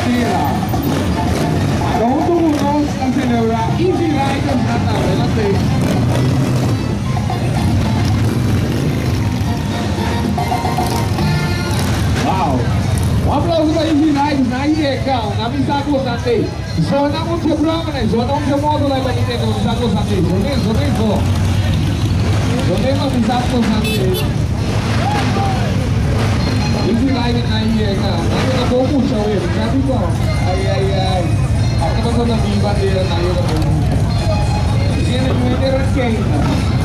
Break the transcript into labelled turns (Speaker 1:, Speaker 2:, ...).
Speaker 1: Argentina. Con un tumulón a celebrar y na y cantar la vela 6. Um aplauso para Inginais, na Iecão, na Misago Sate. Só na Monte Bromane, só na Monte módulo aí para Ingenio, na Misago Sate. Só nem, só nem, só. Só nem na Ako ba sa nabiba dia nai na